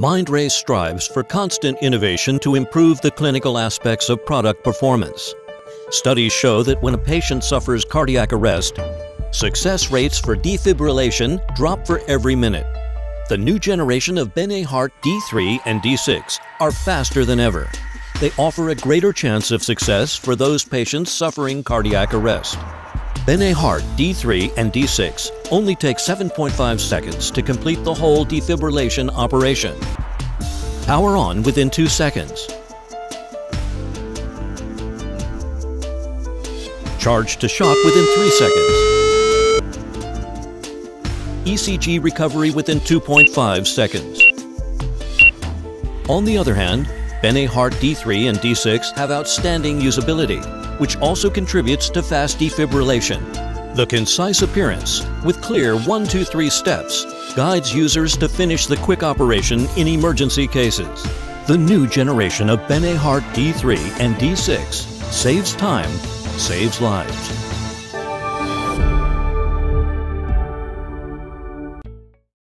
Mindray strives for constant innovation to improve the clinical aspects of product performance. Studies show that when a patient suffers cardiac arrest, success rates for defibrillation drop for every minute. The new generation of BeneHeart D3 and D6 are faster than ever. They offer a greater chance of success for those patients suffering cardiac arrest. BeneHeart D3 and D6 only take 7.5 seconds to complete the whole defibrillation operation. Power on within 2 seconds. Charge to shock within 3 seconds. ECG recovery within 2.5 seconds. On the other hand, BeneHeart D3 and D6 have outstanding usability, which also contributes to fast defibrillation. The concise appearance, with clear 1, 2, 3 steps, guides users to finish the quick operation in emergency cases. The new generation of BeneHeart D3 and D6 saves time, saves lives.